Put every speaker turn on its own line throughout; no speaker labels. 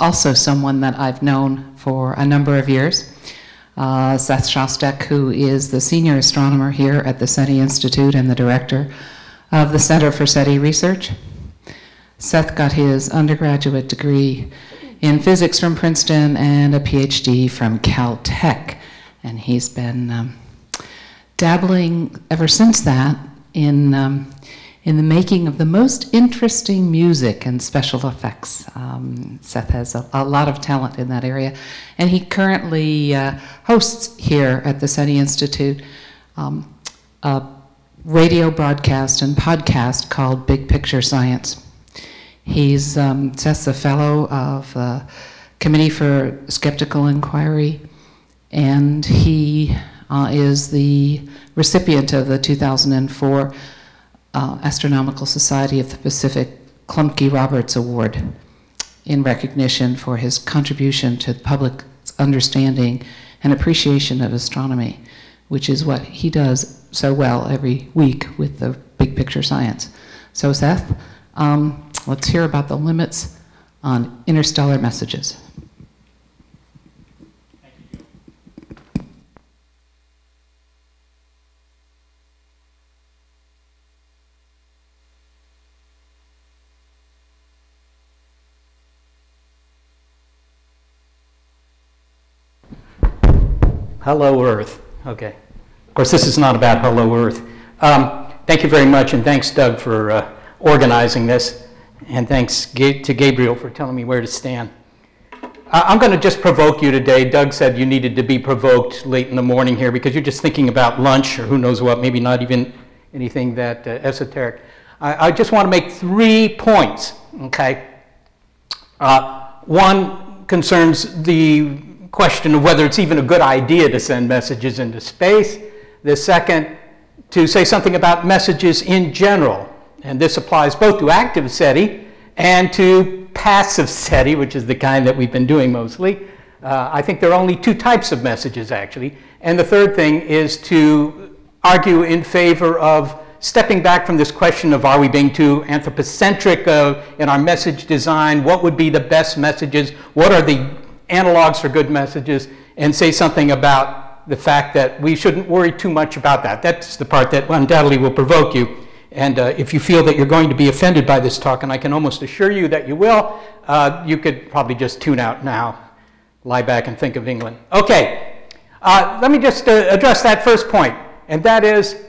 also someone that I've known for a number of years. Uh, Seth Shostak, who is the senior astronomer here at the SETI Institute and the director of the Center for SETI Research. Seth got his undergraduate degree in physics from Princeton and a PhD from Caltech. And he's been um, dabbling ever since that in, um, in the making of the most interesting music and special effects. Um, Seth has a, a, lot of talent in that area. And he currently uh, hosts here at the SETI Institute um, a radio broadcast and podcast called Big Picture Science. He's um, Seth's a fellow of the Committee for Skeptical Inquiry, and he uh, is the recipient of the 2004 uh, Astronomical Society of the Pacific Klumpke Roberts Award in recognition for his contribution to the public's understanding and appreciation of astronomy, which is what he does so well every week with the big picture science. So, Seth, um, let's hear about the limits on interstellar messages.
Hello, Earth. Okay. Of course, this is not about Hello, Earth. Um, thank you very much, and thanks, Doug, for uh, organizing this. And thanks to Gabriel for telling me where to stand. I'm going to just provoke you today. Doug said you needed to be provoked late in the morning here because you're just thinking about lunch or who knows what, maybe not even anything that uh, esoteric. I, I, just want to make three points, okay? Uh, one concerns the question of whether it's even a good idea to send messages into space. The second, to say something about messages in general. And this applies both to active SETI and to passive SETI, which is the kind that we've been doing mostly. Uh, I think there are only two types of messages, actually. And the third thing is to argue in favor of stepping back from this question of are we being too anthropocentric uh, in our message design? What would be the best messages? What are the analogs for good messages and say something about the fact that we shouldn't worry too much about that. That's the part that undoubtedly will provoke you. And uh, if you feel that you're going to be offended by this talk, and I can almost assure you that you will, uh, you could probably just tune out now, lie back and think of England. Okay, uh, let me just uh, address that first point, and that is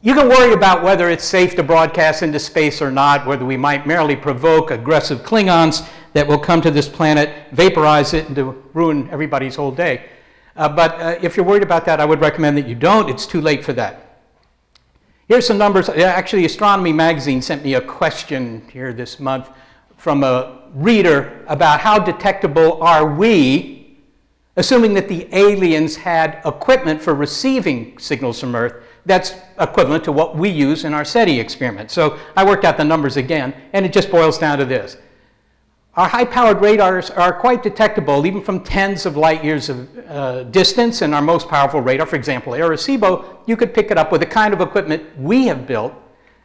you can worry about whether it's safe to broadcast into space or not, whether we might merely provoke aggressive Klingons that will come to this planet, vaporize it, and to ruin everybody's whole day. Uh, but uh, if you're worried about that, I would recommend that you don't. It's too late for that. Here's some numbers. Actually, Astronomy Magazine sent me a question here this month from a reader about how detectable are we, assuming that the aliens had equipment for receiving signals from Earth that's equivalent to what we use in our SETI experiment. So I worked out the numbers again, and it just boils down to this. Our high-powered radars are quite detectable even from tens of light years of uh, distance, and our most powerful radar, for example, Arecibo, you could pick it up with the kind of equipment we have built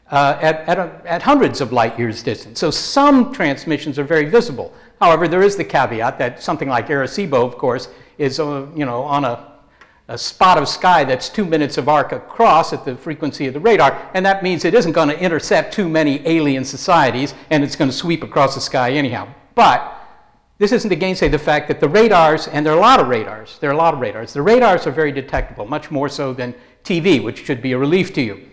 uh, at, at, a, at, hundreds of light years distance. So some transmissions are very visible. However, there is the caveat that something like Arecibo, of course, is uh, you know, on a a spot of sky that's two minutes of arc across at the frequency of the radar, and that means it isn't going to intercept too many alien societies, and it's going to sweep across the sky anyhow. But this isn't to gainsay the fact that the radars, and there are a lot of radars, there are a lot of radars, the radars are very detectable, much more so than TV, which should be a relief to you.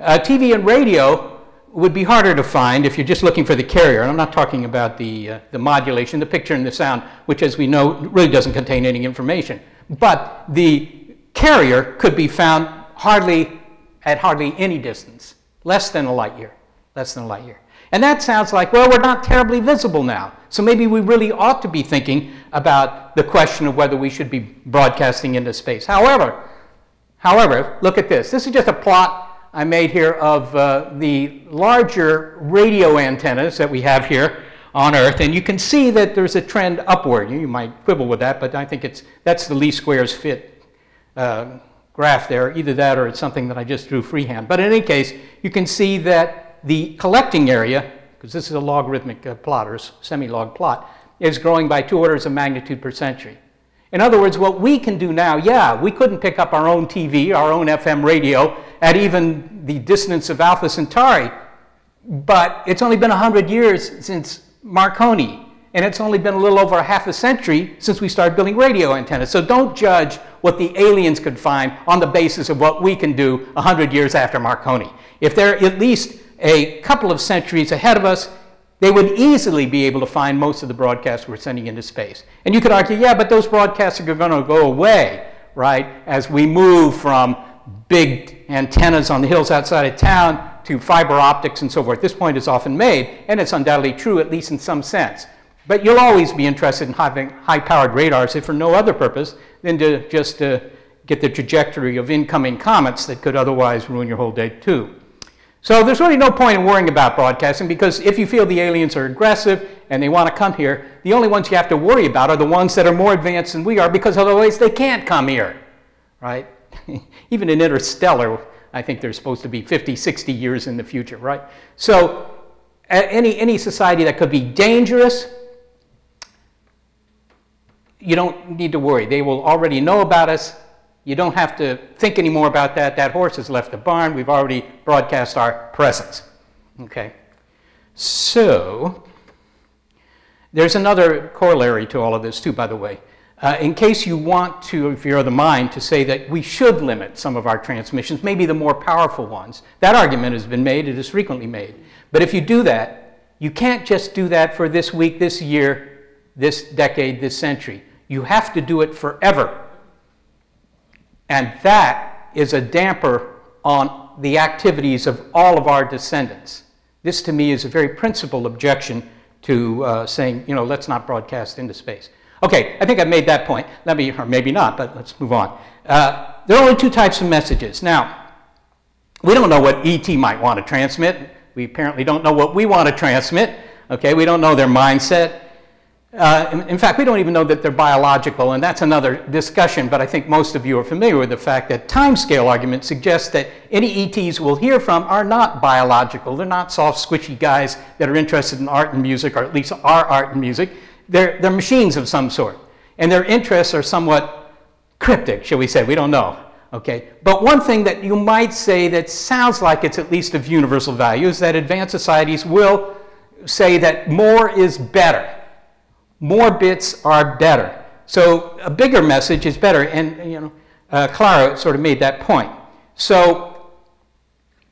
Uh, TV and radio would be harder to find if you're just looking for the carrier. And I'm not talking about the, uh, the modulation, the picture and the sound, which as we know really doesn't contain any information. But the carrier could be found hardly at hardly any distance, less than a light year, less than a light year. And that sounds like, well, we're not terribly visible now. So maybe we really ought to be thinking about the question of whether we should be broadcasting into space. However, however, look at this. This is just a plot I made here of uh, the larger radio antennas that we have here on Earth. And you can see that there's a trend upward. You might quibble with that, but I think it's, that's the least squares fit uh, graph there. Either that or it's something that I just drew freehand. But in any case, you can see that the collecting area, because this is a logarithmic uh, plot or semi-log plot, is growing by two orders of magnitude per century. In other words, what we can do now, yeah, we couldn't pick up our own TV, our own FM radio at even the distance of Alpha Centauri, but it's only been 100 years since Marconi, and it's only been a little over half a century since we started building radio antennas. So don't judge what the aliens could find on the basis of what we can do 100 years after Marconi. If they're at least a couple of centuries ahead of us, they would easily be able to find most of the broadcasts we're sending into space. And you could argue, yeah, but those broadcasts are going to go away, right, as we move from big antennas on the hills outside of town to fiber optics and so forth. This point is often made, and it's undoubtedly true, at least in some sense. But you'll always be interested in having high-powered radars, if for no other purpose than to just uh, get the trajectory of incoming comets that could otherwise ruin your whole day, too. So there's really no point in worrying about broadcasting because if you feel the aliens are aggressive and they want to come here, the only ones you have to worry about are the ones that are more advanced than we are because otherwise they can't come here, right? Even in interstellar, I think they're supposed to be 50, 60 years in the future, right? So any, any society that could be dangerous, you don't need to worry. They will already know about us. You don't have to think anymore about that. That horse has left the barn. We've already broadcast our presence. Okay. So, there's another corollary to all of this, too, by the way. Uh, in case you want to, if you're of the mind, to say that we should limit some of our transmissions, maybe the more powerful ones, that argument has been made, it is frequently made. But if you do that, you can't just do that for this week, this year, this decade, this century. You have to do it forever. And that is a damper on the activities of all of our descendants. This, to me, is a very principled objection to uh, saying, you know, let's not broadcast into space. Okay, I think I've made that point. Let me, or maybe not, but let's move on. Uh, there are only two types of messages. Now, we don't know what ET might want to transmit. We apparently don't know what we want to transmit. Okay, we don't know their mindset. Uh, in, in, fact, we don't even know that they're biological, and that's another discussion, but I think most of you are familiar with the fact that timescale argument suggests that any ETs we'll hear from are not biological. They're not soft, squishy guys that are interested in art and music, or at least our art and music. They're, they're machines of some sort, and their interests are somewhat cryptic, shall we say. We don't know. Okay? But one thing that you might say that sounds like it's at least of universal value is that advanced societies will say that more is better more bits are better. So a bigger message is better, and you know, uh, Clara sort of made that point. So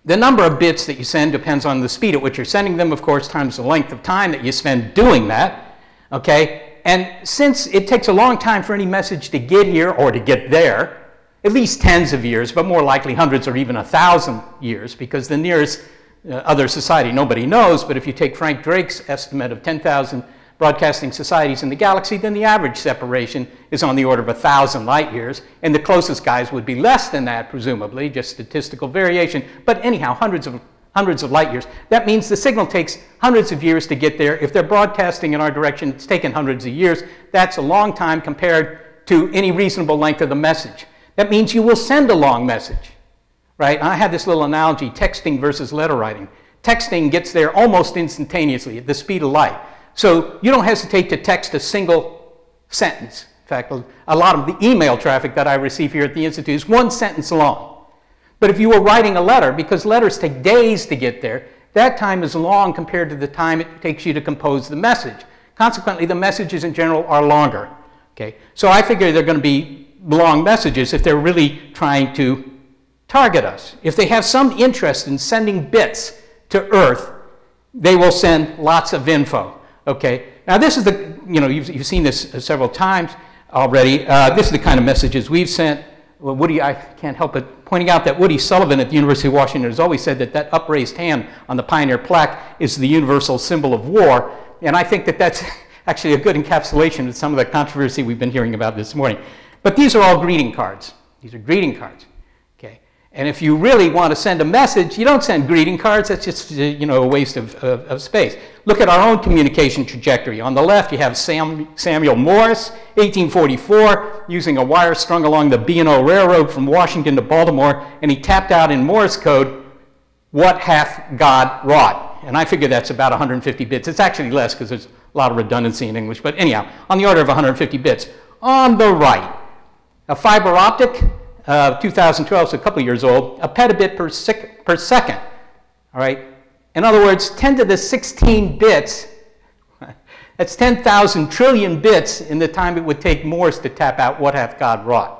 the number of bits that you send depends on the speed at which you're sending them, of course, times the length of time that you spend doing that. Okay, and since it takes a long time for any message to get here or to get there, at least tens of years, but more likely hundreds or even a thousand years, because the nearest uh, other society nobody knows, but if you take Frank Drake's estimate of 10,000 broadcasting societies in the galaxy, then the average separation is on the order of 1,000 light years, and the closest guys would be less than that, presumably, just statistical variation. But anyhow, hundreds of, hundreds of light years. That means the signal takes hundreds of years to get there. If they're broadcasting in our direction, it's taken hundreds of years. That's a long time compared to any reasonable length of the message. That means you will send a long message, right? I had this little analogy, texting versus letter writing. Texting gets there almost instantaneously at the speed of light. So you don't hesitate to text a single sentence. In fact, a lot of the email traffic that I receive here at the Institute is one sentence long. But if you were writing a letter, because letters take days to get there, that time is long compared to the time it takes you to compose the message. Consequently, the messages in general are longer. Okay? So I figure they're going to be long messages if they're really trying to target us. If they have some interest in sending bits to Earth, they will send lots of info. Okay, now this is the, you know, you've, you've seen this several times already. Uh, this is the kind of messages we've sent. Well, Woody, I can't help but pointing out that Woody Sullivan at the University of Washington has always said that that upraised hand on the Pioneer plaque is the universal symbol of war. And I think that that's actually a good encapsulation of some of the controversy we've been hearing about this morning. But these are all greeting cards. These are greeting cards. And if you really want to send a message, you don't send greeting cards. That's just uh, you know, a waste of, of, of space. Look at our own communication trajectory. On the left, you have Sam, Samuel Morse, 1844, using a wire strung along the B&O Railroad from Washington to Baltimore, and he tapped out in Morse code, what hath God wrought? And I figure that's about 150 bits. It's actually less because there's a lot of redundancy in English, but anyhow, on the order of 150 bits. On the right, a fiber optic, uh, 2012, so a couple of years old, a petabit per, sec per second. All right? In other words, 10 to the 16 bits, that's 10,000 trillion bits in the time it would take Morse to tap out what hath God wrought.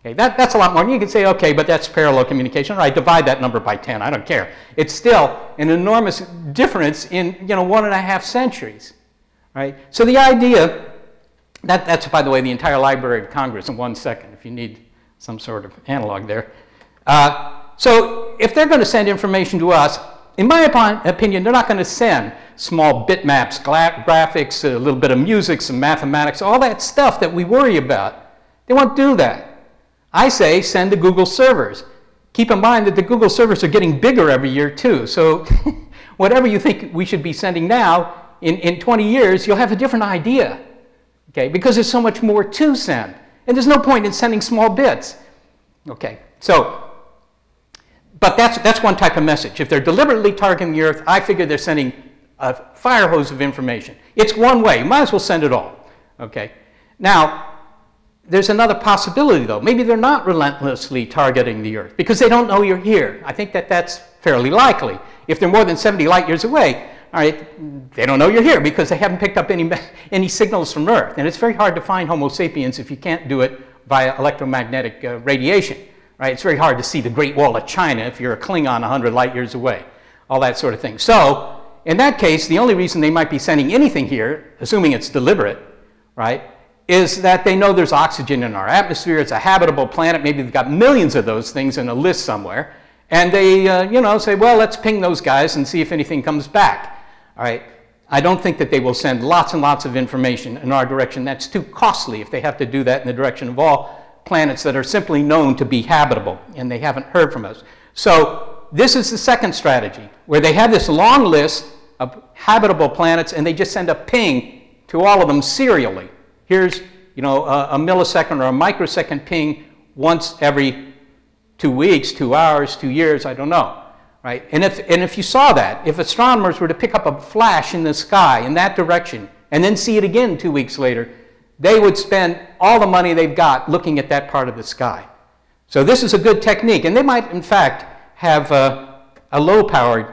Okay, that, that's a lot more. And you can say, okay, but that's parallel communication. All right, divide that number by 10. I don't care. It's still an enormous difference in, you know, one and a half centuries. Right? So the idea, that, that's, by the way, the entire Library of Congress in one second, if you need some sort of analog there. Uh, so if they're going to send information to us, in my opinion, they're not going to send small bitmaps, graphics, a little bit of music, some mathematics, all that stuff that we worry about. They won't do that. I say send to Google servers. Keep in mind that the Google servers are getting bigger every year too. So whatever you think we should be sending now, in, in 20 years, you'll have a different idea. Okay, because there's so much more to send. And there's no point in sending small bits. Okay, so, but that's, that's one type of message. If they're deliberately targeting the Earth, I figure they're sending a fire hose of information. It's one way. You might as well send it all. Okay, now, there's another possibility, though. Maybe they're not relentlessly targeting the Earth because they don't know you're here. I think that that's fairly likely. If they're more than 70 light years away, all right, they don't know you're here because they haven't picked up any, any signals from Earth. And it's very hard to find Homo sapiens if you can't do it via electromagnetic uh, radiation. Right? It's very hard to see the Great Wall of China if you're a Klingon 100 light years away. All that sort of thing. So, in that case, the only reason they might be sending anything here, assuming it's deliberate, right, is that they know there's oxygen in our atmosphere. It's a habitable planet. Maybe they've got millions of those things in a list somewhere. And they, uh, you know, say, well, let's ping those guys and see if anything comes back. All right. I don't think that they will send lots and lots of information in our direction. That's too costly if they have to do that in the direction of all planets that are simply known to be habitable and they haven't heard from us. So this is the second strategy, where they have this long list of habitable planets and they just send a ping to all of them serially. Here's you know, a, a millisecond or a microsecond ping once every two weeks, two hours, two years, I don't know. Right? And, if, and if you saw that, if astronomers were to pick up a flash in the sky in that direction and then see it again two weeks later, they would spend all the money they've got looking at that part of the sky. So this is a good technique. And they might, in fact, have a, a low-powered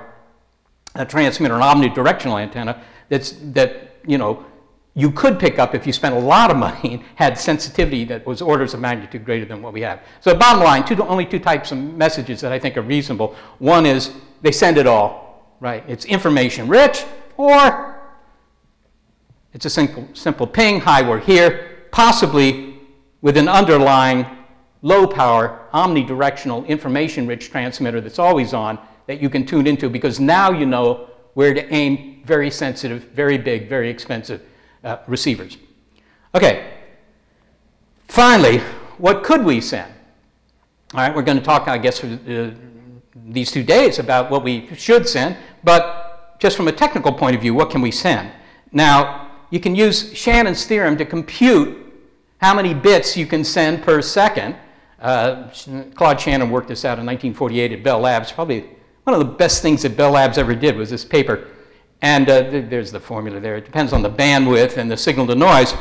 transmitter, an omnidirectional antenna that's, that, you know, you could pick up if you spent a lot of money and had sensitivity that was orders of magnitude greater than what we have. So bottom line, two, only two types of messages that I think are reasonable. One is they send it all, right? It's information rich, or it's a simple, simple ping, hi, we're here, possibly with an underlying low power, omnidirectional, information rich transmitter that's always on that you can tune into because now you know where to aim very sensitive, very big, very expensive uh, receivers. Okay, finally, what could we send? All right, we're going to talk, I guess, uh, these two days about what we should send, but just from a technical point of view, what can we send? Now, you can use Shannon's theorem to compute how many bits you can send per second. Uh, Claude Shannon worked this out in 1948 at Bell Labs. Probably one of the best things that Bell Labs ever did was this paper and uh, th there's the formula there. It depends on the bandwidth and the signal to noise.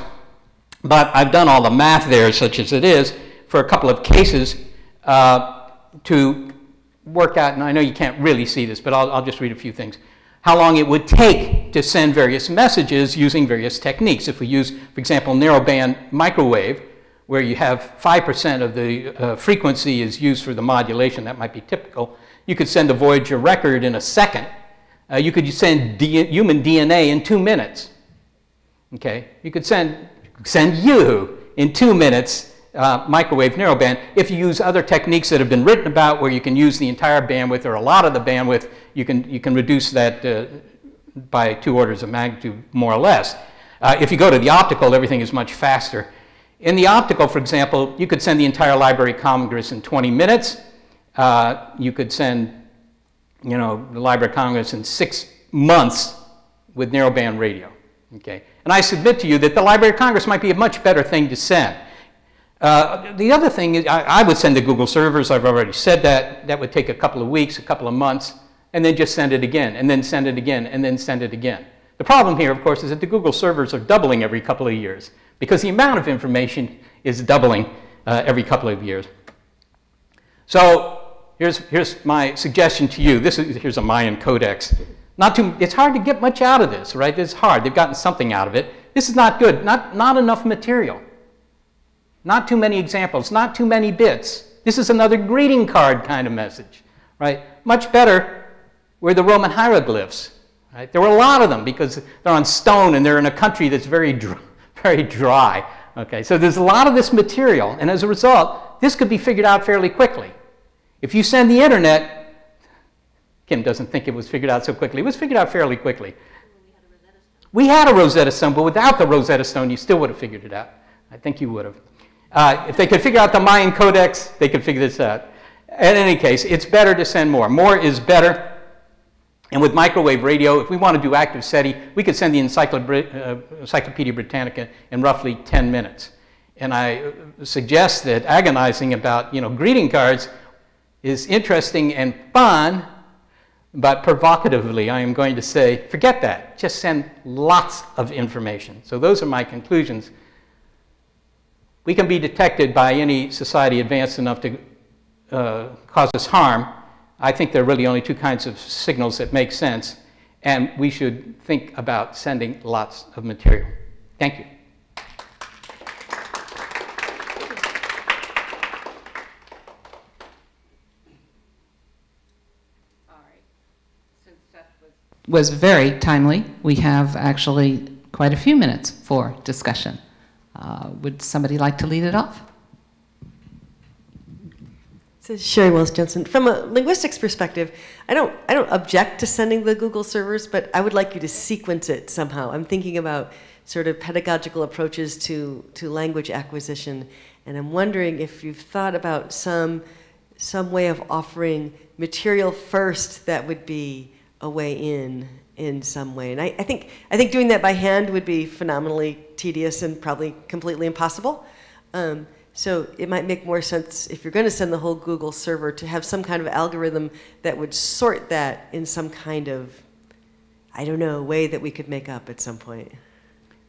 But I've done all the math there, such as it is, for a couple of cases uh, to work out, and I know you can't really see this, but I'll, I'll just read a few things. How long it would take to send various messages using various techniques. If we use, for example, narrowband microwave, where you have 5% of the uh, frequency is used for the modulation, that might be typical, you could send a Voyager record in a second uh, you could send D human DNA in two minutes. Okay, you could send send you in two minutes uh, microwave narrowband. If you use other techniques that have been written about, where you can use the entire bandwidth or a lot of the bandwidth, you can you can reduce that uh, by two orders of magnitude, more or less. Uh, if you go to the optical, everything is much faster. In the optical, for example, you could send the entire Library of Congress in 20 minutes. Uh, you could send you know, the Library of Congress in six months with narrowband radio. Okay? And I submit to you that the Library of Congress might be a much better thing to send. Uh, the other thing is, I, I, would send to Google servers. I've already said that. That would take a couple of weeks, a couple of months, and then just send it again, and then send it again, and then send it again. The problem here, of course, is that the Google servers are doubling every couple of years because the amount of information is doubling uh, every couple of years. So here's, here's my suggestion to you. This is, here's a Mayan codex. Not too, it's hard to get much out of this, right? It's hard. They've gotten something out of it. This is not good. Not, not enough material. Not too many examples. Not too many bits. This is another greeting card kind of message, right? Much better were the Roman hieroglyphs. Right? There were a lot of them because they're on stone and they're in a country that's very, dry, very dry. Okay, so there's a lot of this material, and as a result, this could be figured out fairly quickly. If you send the internet, Kim doesn't think it was figured out so quickly. It was figured out fairly quickly. We had a Rosetta Stone, but without the Rosetta Stone, you still would have figured it out. I think you would have. Uh, if they could figure out the Mayan Codex, they could figure this out. In any case, it's better to send more. More is better. And with microwave radio, if we want to do active SETI, we could send the uh, Encyclopedia Britannica in roughly 10 minutes. And I suggest that agonizing about, you know, greeting cards is interesting and fun, but provocatively, I am going to say, forget that. Just send lots of information. So those are my conclusions. We can be detected by any society advanced enough to uh, cause us harm I think there are really only two kinds of signals that make sense, and we should think about sending lots of material. Thank you.
Was very timely. We have actually quite a few minutes for discussion. Uh, would somebody like to lead it off?
Says Sheri Wells Jensen. From a linguistics perspective, I don't I don't object to sending the Google servers, but I would like you to sequence it somehow. I'm thinking about sort of pedagogical approaches to to language acquisition, and I'm wondering if you've thought about some some way of offering material first that would be a way in in some way. And I, I think I think doing that by hand would be phenomenally tedious and probably completely impossible. Um, so it might make more sense if you're going to send the whole Google server to have some kind of algorithm that would sort that in some kind of, I don't know, way that we could make up at some point.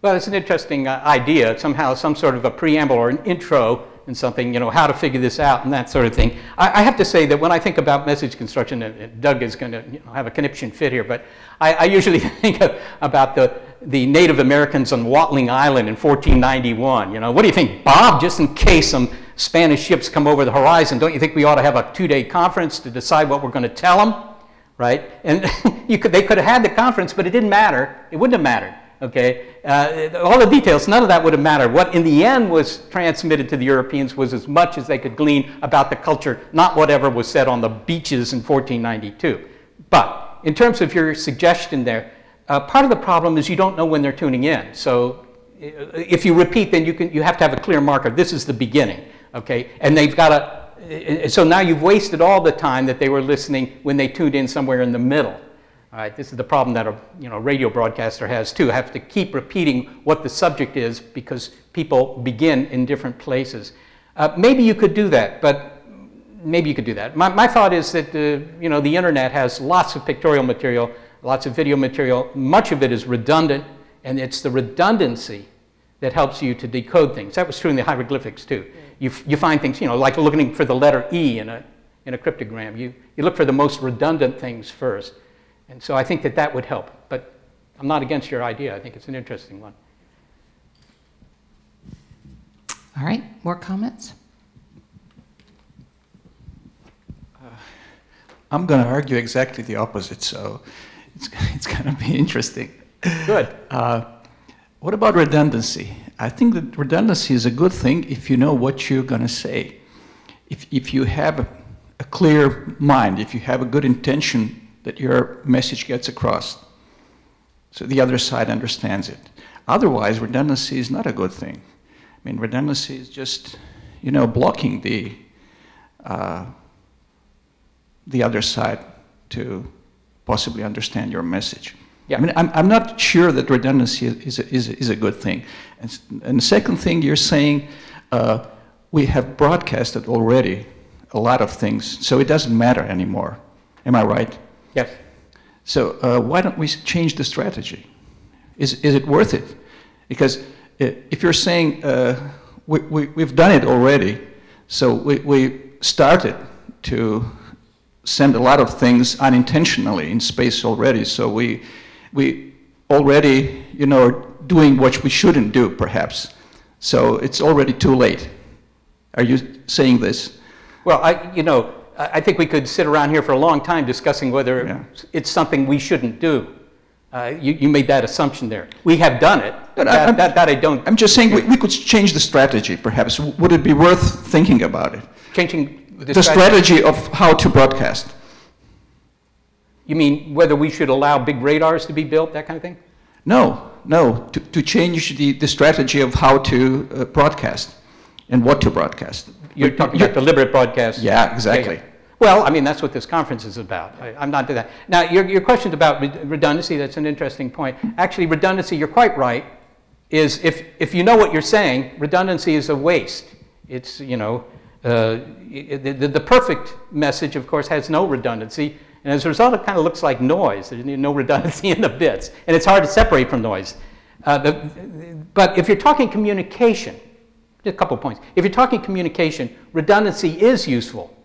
Well, it's an interesting uh, idea, somehow some sort of a preamble or an intro and something, you know, how to figure this out and that sort of thing. I, I have to say that when I think about message construction, and, Doug is going to you know, have a conniption fit here, but I, I usually think of, about the, the Native Americans on Watling Island in 1491. You know, what do you think, Bob, just in case some Spanish ships come over the horizon, don't you think we ought to have a two-day conference to decide what we're going to tell them? Right? And could, they could have had the conference, but it didn't matter. It wouldn't have mattered okay? Uh, all the details, none of that would have mattered. What in the end was transmitted to the Europeans was as much as they could glean about the culture, not whatever was said on the beaches in 1492. But in terms of your suggestion there, uh, part of the problem is you don't know when they're tuning in. So uh, if you repeat, then you, can, you have to have a clear marker. This is the beginning, okay? And they've got to, uh, so now you've wasted all the time that they were listening when they tuned in somewhere in the middle. All right, this is the problem that a you know, radio broadcaster has too. Have to keep repeating what the subject is because people begin in different places. Uh, maybe you could do that, but maybe you could do that. My, my thought is that uh, you know, the internet has lots of pictorial material, lots of video material. Much of it is redundant, and it's the redundancy that helps you to decode things. That was true in the hieroglyphics too. You, you find things, you know, like looking for the letter E in a, in a cryptogram. You, you look for the most redundant things first. And so I think that that would help. But I'm not against your idea. I think it's an interesting one.
All right, more comments?
Uh, I'm going to argue exactly the opposite, so it's, it's going to be interesting.
Good.
Uh, what about redundancy? I think that redundancy is a good thing if you know what you're going to say. If, if you have a, a clear mind, if you have a good intention that your message gets across so the other side understands it. Otherwise, redundancy is not a good thing. I mean, redundancy is just, you know, blocking the, uh, the other side to possibly understand your message. Yeah. I mean, I'm, I'm not sure that redundancy is a, is a, is a good thing. And, and the second thing you're saying, uh, we have broadcasted already a lot of things, so it doesn't matter anymore. Am I right?
Yes.
So uh, why don't we change the strategy? Is, is it worth it? Because if you're saying uh, we, we, we've done it already, so we, we started to send a lot of things unintentionally in space already, so we, we already, you know, are doing what we shouldn't do, perhaps. So it's already too late. Are you saying this?
Well, I, you know, I think we could sit around here for a long time discussing whether
Yeah.
it's something we shouldn't do. Uh, You, you made that assumption there. We have done it.
But
That,
I'm-
that, that I don't,
I'm just saying we, we could change the strategy, perhaps. Would it be worth thinking about it?
changing the
The
strategy.
strategy of how to broadcast.
You mean whether we should allow big radars to be built, that kind of thing?
No, no, to, to change the, the strategy of how to uh, broadcast and what to broadcast.
You're talking
you-
about deliberate broadcast?
Yeah, exactly.
Well, I mean, that's what this conference is about. I, I'm not to that. Now, your, your question about red- redundancy, that's an interesting point. Actually, redundancy, you're quite right, is if, if you know what you're saying, redundancy is a waste. It's, you know, uh, the, the, the perfect message, of course, has no redundancy. And as a result, it kind of looks like noise. There's no redundancy in the bits. And it's hard to separate from noise. Uh, the, but if you're talking communication, just a couple of points. If you're talking communication, redundancy is useful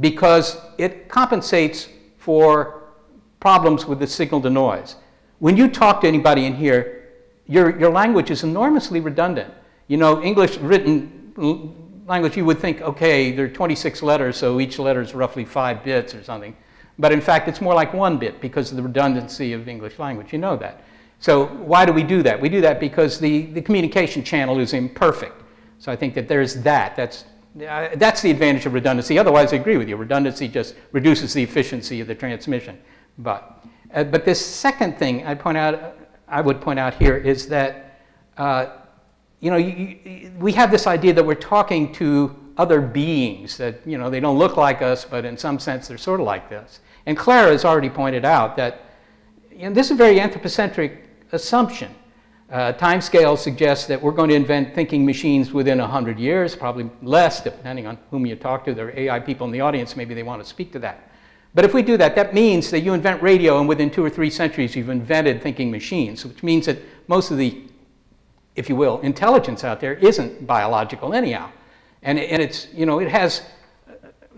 because it compensates for problems with the signal to noise. When you talk to anybody in here, your, your language is enormously redundant. You know, English written language, you would think, okay, there are 26 letters, so each letter is roughly five bits or something. But in fact, it's more like one bit because of the redundancy of English language. You know that. So why do we do that? We do that because the, the communication channel is imperfect. So I think that there's that. That's, uh, that's the advantage of redundancy. Otherwise, I agree with you. Redundancy just reduces the efficiency of the transmission. But, uh, but this second thing I point out, I would point out here is that, uh, you know, you, you, we have this idea that we're talking to other beings that, you know, they don't look like us, but in some sense they're sort of like this. And Clara has already pointed out that you know, this is a very anthropocentric assumption. Uh, timescale suggests that we're going to invent thinking machines within 100 years, probably less, depending on whom you talk to. There are AI people in the audience, maybe they want to speak to that. But if we do that, that means that you invent radio, and within two or three centuries, you've invented thinking machines, which means that most of the, if you will, intelligence out there isn't biological anyhow. And, and it's, you know, it has,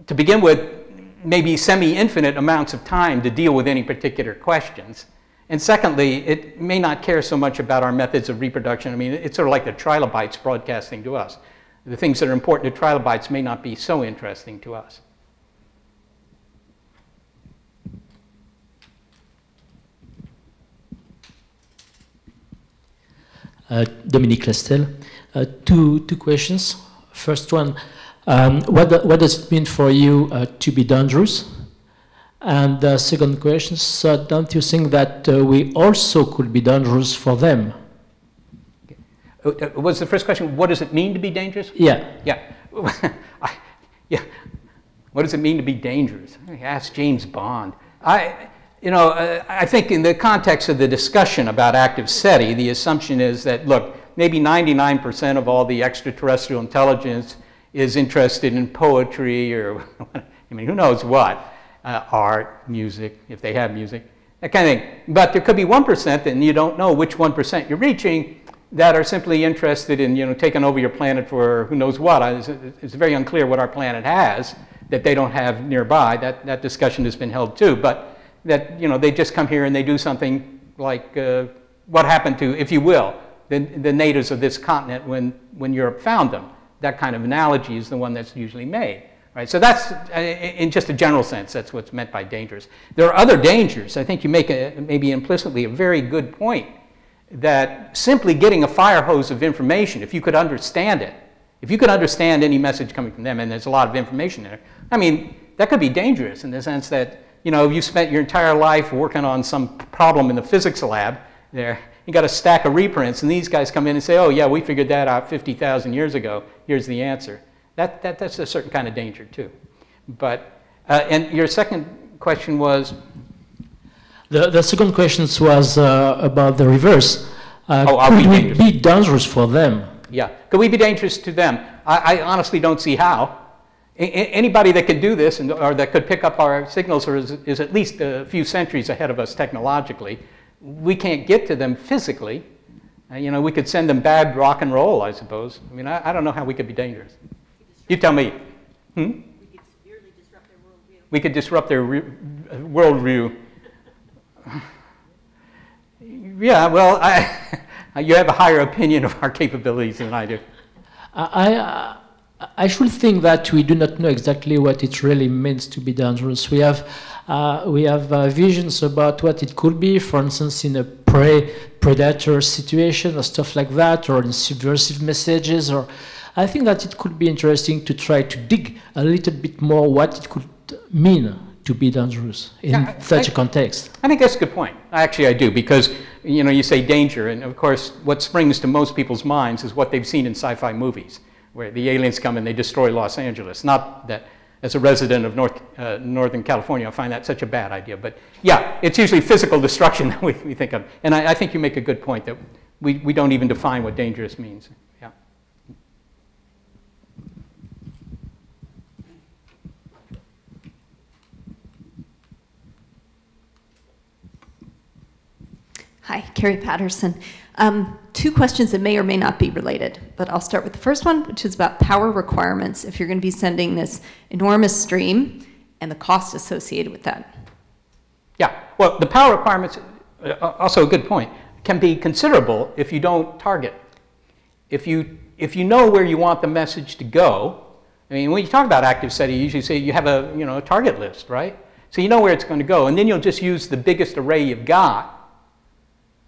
to begin with, maybe semi-infinite amounts of time to deal with any particular questions. And secondly, it may not care so much about our methods of reproduction. I mean, it's sort of like the trilobites broadcasting to us. The things that are important to trilobites may not be so interesting to us.
Uh, Dominique Lestel. Uh, two, two questions. First one, um, what, what does it mean for you uh, to be dangerous? And the second question, so don't you think that uh, we also could be dangerous for them?
Uh, Was the first question, what does it mean to be dangerous?
Yeah.
Yeah. I, yeah. What does it mean to be dangerous? Ask James Bond. I, you know, uh, I think in the context of the discussion about active SETI, the assumption is that, look, maybe 99% of all the extraterrestrial intelligence is interested in poetry or, I mean, who knows what, uh, art, music, if they have music, that kind of thing. But there could be 1%, and you don't know which 1% you're reaching, that are simply interested in, you know, taking over your planet for who knows what. It's, it's very unclear what our planet has that they don't have nearby. That, that discussion has been held too. But that, you know, they just come here and they do something like uh, what happened to, if you will, the, the natives of this continent when, when Europe found them. That kind of analogy is the one that's usually made. Right? So that's, uh, in just a general sense, that's what's meant by dangerous. There are other dangers. I think you make a, maybe implicitly a very good point that simply getting a fire hose of information, if you could understand it, if you could understand any message coming from them, and there's a lot of information there, I mean, that could be dangerous in the sense that, you know, you spent your entire life working on some problem in the physics lab there, you got a stack of reprints, and these guys come in and say, oh, yeah, we figured that out 50,000 years ago, here's the answer. That, that, that's a certain kind of danger, too. But, uh, and your second question was,
The, the second question was uh, about the reverse. Uh,
Oh,
could
we dangerous?
be dangerous for them?
Yeah. Could we be dangerous to them? I, I honestly don't see how. A- anybody that could do this and, or that could pick up our signals or is, is at least a few centuries ahead of us technologically. we can't get to them physically. Uh, you know, we could send them bad rock and roll, I suppose. I mean, I, I don't know how we could be dangerous. You tell me. Hmm? We could disrupt their re- uh, worldview. yeah, well, I, you have a higher opinion of our capabilities than I do.
I, I, I should think that we do not know exactly what it really means to be dangerous. We have, uh, we have uh, visions about what it could be, for instance, in a prey predator situation or stuff like that, or in subversive messages. Or I think that it could be interesting to try to dig a little bit more what it could mean to be dangerous in
Yeah, I-
such a
I-
context.
I think that's a good point. Actually, I do, because, you know, you say danger, and of course, what springs to most people's minds is what they've seen in sci-fi movies, where the aliens come and they destroy Los Angeles. Not that, as a resident of North, uh, Northern California, I find that such a bad idea. But yeah, it's usually physical destruction that we, we think of. And I, I think you make a good point that we, we don't even define what dangerous means. Yeah.
Hi, Carrie Paterson. Um, two questions that may or may not be related, but I'll start with the first one, which is about power requirements if you're going to be sending this enormous stream and the cost associated with that.
Yeah, well, the power requirements, uh, also a good point, can be considerable if you don't target. If you, if you know where you want the message to go, I mean, when you talk about active SETI, you usually say you have a, you know, a target list, right? So you know where it's going to go, and then you'll just use the biggest array you've got,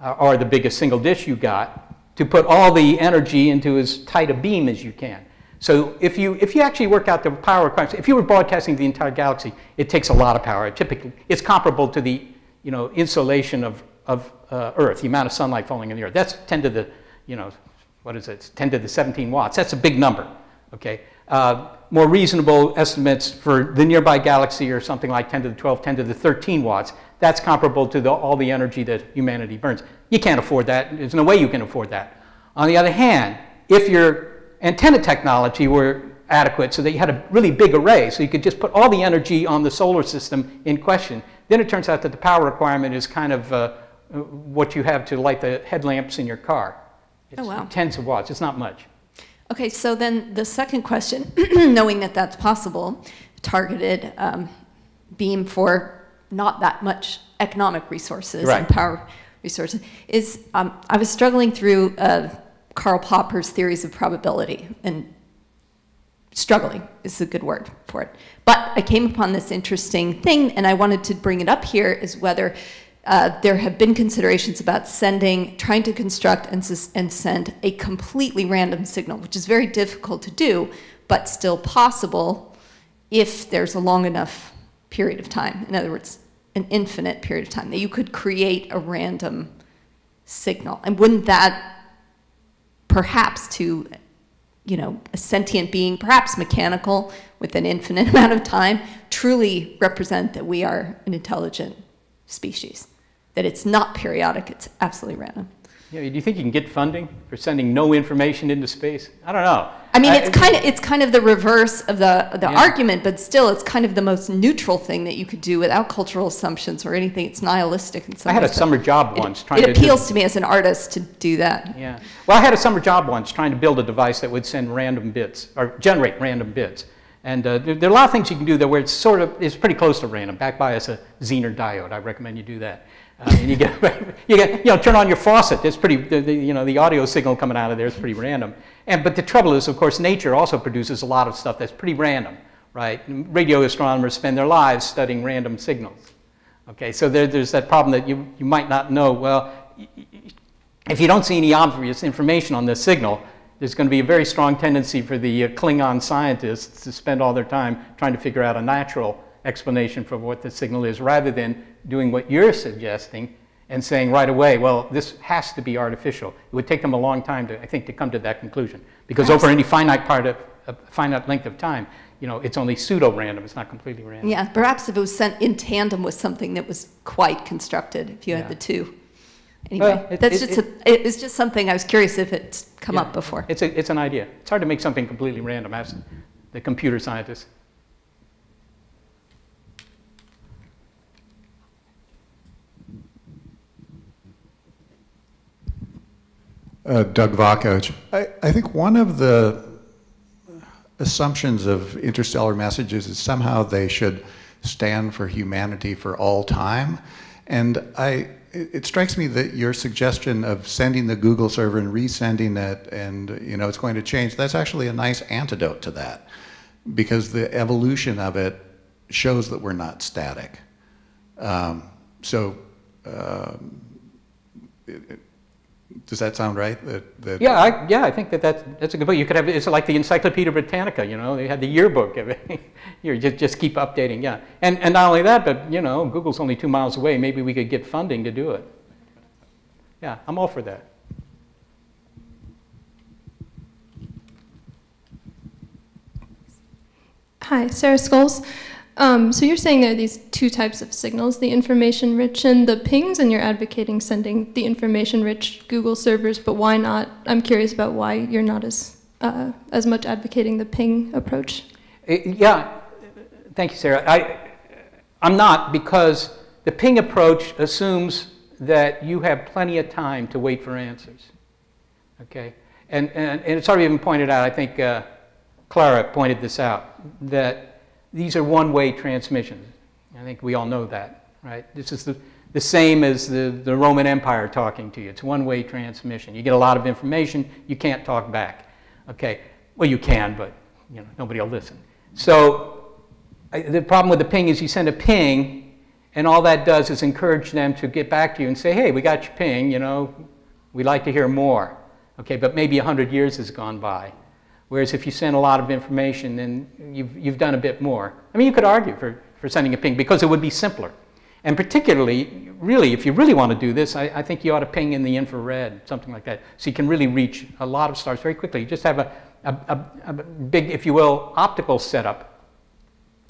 or the biggest single dish you got, to put all the energy into as tight a beam as you can. So if you, if you actually work out the power requirements, if you were broadcasting the entire galaxy, it takes a lot of power. Typically, it's comparable to the you know, insolation of, of uh, Earth, the amount of sunlight falling on the Earth. That's 10 to the, you know, what is it, It's 10 to the 17 watts. That's a big number, okay? Uh, more reasonable estimates for the nearby galaxy are something like 10 to the 12, 10 to the 13 watts. That's comparable to the, all the energy that humanity burns. You can't afford that. There's no way you can afford that. On the other hand, if your antenna technology were adequate so that you had a really big array, so you could just put all the energy on the solar system in question, then it turns out that the power requirement is kind of uh, what you have to light the headlamps in your car. It's
Oh, wow.
tens of watts. It's not much.
Okay, so then the second question, knowing that that's possible, targeted um, beam for not that much economic resources
Right.
and power resources, is um, I was struggling through uh, Karl Popper's theories of probability and struggling is a good word for it. But I came upon this interesting thing, and I wanted to bring it up here is whether uh, there have been considerations about sending, trying to construct and, sus- and send a completely random signal, which is very difficult to do, but still possible if there's a long enough period of time. In other words, an infinite period of time, that you could create a random signal. And wouldn't that perhaps to you know a sentient being perhaps mechanical with an infinite amount of time truly represent that we are an intelligent species that it's not periodic it's absolutely random
Yeah, do you think you can get funding for sending no information into space? I don't know.
i mean it's kind of it's kind of the reverse of the the
Yeah.
argument but still it's kind of the most neutral thing that you could do without cultural assumptions or anything it's nihilistic in some
I had a
ways, but
summer job
it-
once trying to
it
to.
appeals to me as an artist to do that
Yeah. Well, I had a summer job once trying to build a device that would send random bits or generate random bits. And uh, there, there are a lot of things you can do there where it's sort of it's pretty close to random. Back bias a Zener diode. I recommend you do that. You get you get you know turn on your faucet. It's pretty the, the, you know the audio signal coming out of there is pretty random. And but the trouble is, of course, nature also produces a lot of stuff that's pretty random, right? Radio astronomers spend their lives studying random signals. Okay, so there, there's that problem that you, you might not know. Well, if you don't see any obvious information on this signal, there's going to be a very strong tendency for the uh, Klingon scientists to spend all their time trying to figure out a natural explanation for what the signal is rather than doing what you're suggesting and saying right away, well, this has to be artificial. It would take them a long time, to, I think, to come to that conclusion. Because over any finite part of, a finite length of time, you know, it's only pseudo-random. It's not completely random.
yeah perhaps if it was sent in tandem with something that was quite constructed if you had the two anyway
Well, it-
that's
it-
just a, it's just something i was curious if it's come
Yeah.
up before
It's, a, it's an idea. It's hard to make something completely random, as the computer scientists.
Uh, Doug Vakoch. I, I think one of the assumptions of interstellar messages is somehow they should stand for humanity for all time. And I, it, it strikes me that your suggestion of sending the Google server and resending it and, you know, it's going to change, that's actually a nice antidote to that because the evolution of it shows that we're not static. Um, so, um, it, it, does that sound right? That, that
Yeah, I, yeah, I think that that's, that's a good book. You could have, it's like the Encyclopedia Britannica, you know, they had the yearbook of it. you just, just keep updating, yeah. And, and not only that, but, you know, Google's only two miles away. Maybe we could get funding to do it. Yeah, I'm all for that.
Hi, Sarah Scoles. Um, so you're saying there are these two types of signals, the information-rich and the pings, and you're advocating sending the information-rich Google servers, but why not? I'm curious about why you're not as, uh, as much advocating the ping approach.
Uh, yeah, thank you, Sarah. I, I'm not because the ping approach assumes that you have plenty of time to wait for answers. Okay? And, and, and it's already been pointed out, I think uh, Clara pointed this out, that these are one-way transmissions. I think we all know that, right? This is the, the same as the, the Roman Empire talking to you. It's one-way transmission. You get a lot of information, you can't talk back. Okay, well you can, but you know, nobody will listen. So I, the problem with the ping is you send a ping, and all that does is encourage them to get back to you and say, hey, we got your ping, you know, we'd like to hear more. Okay, but maybe 100 years has gone by. Whereas if you send a lot of information, then you've, you've done a bit more. I mean, you could argue for, for sending a ping because it would be simpler. And particularly, really, if you really want to do this, I, I, think you ought to ping in the infrared, something like that. So you can really reach a lot of stars very quickly. You just have a, a, a, a big, if you will, optical setup,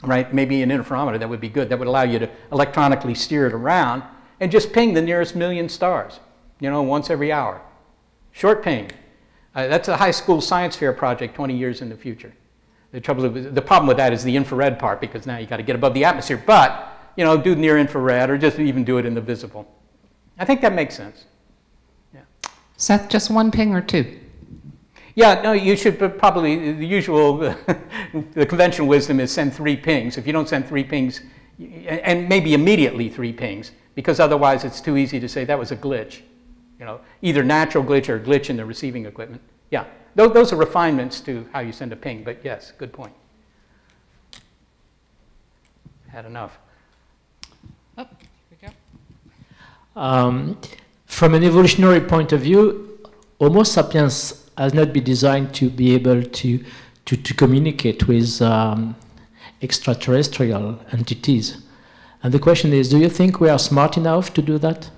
right? Maybe an interferometer, that would be good. That would allow you to electronically steer it around and just ping the nearest million stars, you know, once every hour. Short ping, uh, that's a high school science fair project 20 years in the future. The, trouble, the problem with that is the infrared part because now you got to get above the atmosphere. But, you know, do near infrared or just even do it in the visible. I think that makes sense. Yeah.
Seth, just one ping or two?
Yeah, no, you should probably, the usual, the conventional wisdom is send three pings. If you don't send three pings, and maybe immediately three pings, because otherwise it's too easy to say that was a glitch you know, either natural glitch or glitch in the receiving equipment. Yeah, those, those are refinements to how you send a ping, but yes, good point. Had enough.
Oh, we go.
Um, from an evolutionary point of view, Homo sapiens has not been designed to be able to, to, to communicate with um, extraterrestrial entities. And the question is, do you think we are smart enough to do that?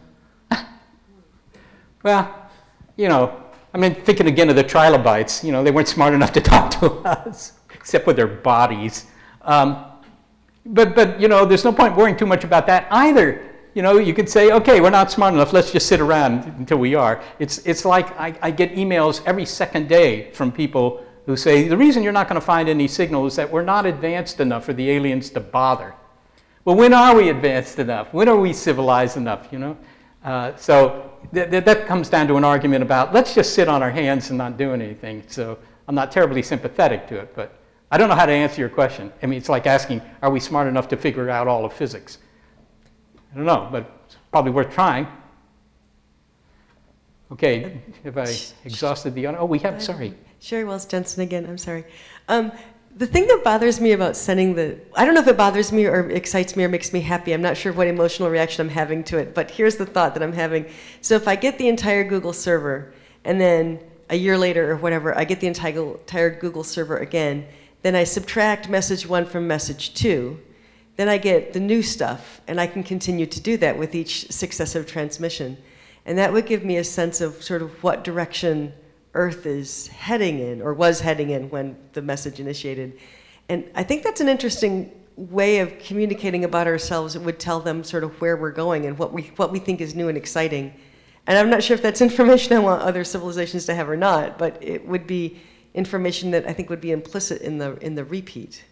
Well, you know, I mean, thinking again of the trilobites, you know, they weren't smart enough to talk to us, except with their bodies. Um, but, but, you know, there's no point worrying too much about that either. You know, you could say, okay, we're not smart enough, let's just sit around until we are. It's, it's like I, I get emails every second day from people who say, the reason you're not going to find any signal is that we're not advanced enough for the aliens to bother. Well, when are we advanced enough? When are we civilized enough, you know? Uh, so th th that comes down to an argument about let's just sit on our hands and not do anything. So I'm not terribly sympathetic to it, but I don't know how to answer your question. I mean, it's like asking, are we smart enough to figure out all of physics? I don't know, but it's probably worth trying. Okay, have I exhausted the, oh, we have, sorry.
Sheri Wells Jensen again, I'm sorry. Um, the thing that bothers me about sending the, I don't know if it bothers me or excites me or makes me happy. I'm not sure what emotional reaction I'm having to it, but here's the thought that I'm having. So if I get the entire Google server and then a year later or whatever, I get the entire, Google server again, then I subtract message one from message two, then I get the new stuff, and I can continue to do that with each successive transmission. And that would give me a sense of sort of what direction Earth is heading in, or was heading in when the message initiated. And I think that's an interesting way of communicating about ourselves. It would tell them sort of where we're going and what we, what we think is new and exciting. And I'm not sure if that's information I want other civilizations to have or not, but it would be information that I think would be implicit in the, in the repeat.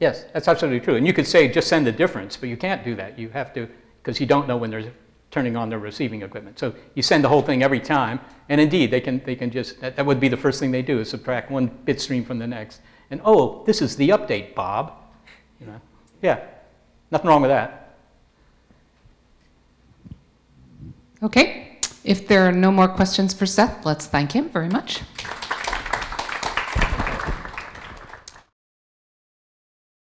Yes, that's absolutely true. And you could say just send the difference, but you can't do that. You have to, because you don't know when there's turning on their receiving equipment. So you send the whole thing every time, and indeed, they can, they can just, that, that would be the first thing they do, is subtract one bit stream from the next. And, oh, this is the update, Bob. You know, yeah, nothing wrong with that.
Okay, if there are no more questions for Seth, let's thank him very much.